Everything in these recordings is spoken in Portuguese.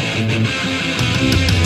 Música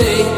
day.